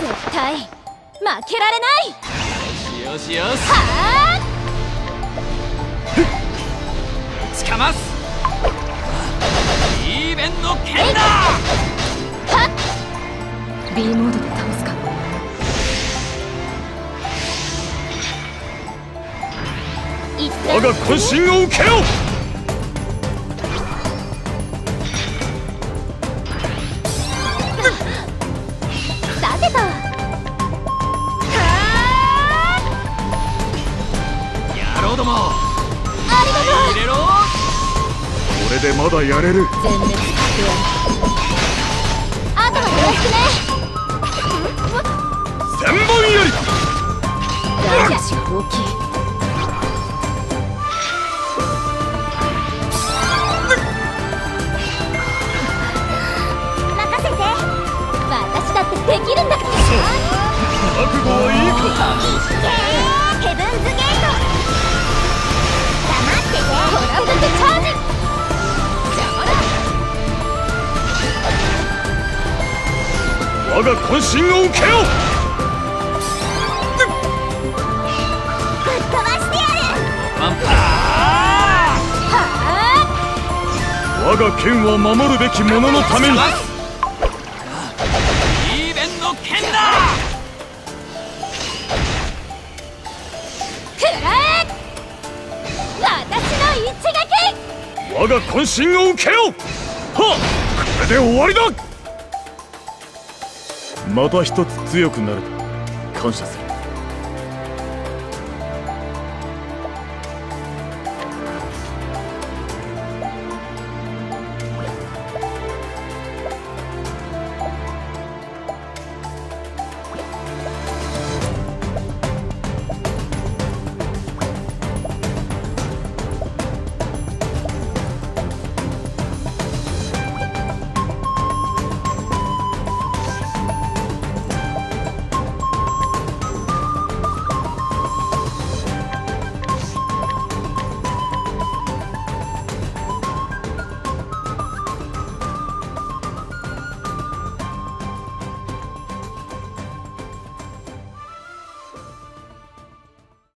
絶対負けられない。よしよしはあ打ちかます。イーベンの剣だ。はっ。B モードで倒すか。我が渾身を受けよさてと野郎ども。ありがとう。入れろ。これでまだやれる。全滅あとはよろしくね。千本より大きい我が渾身を受けよぶっ飛ばしてやるワンパは我が剣は守るべき者のために。イーベンの剣だ。あくらえ私の一撃。我が渾身を受けよはっこれで終わりだまた一つ強くなる感謝する。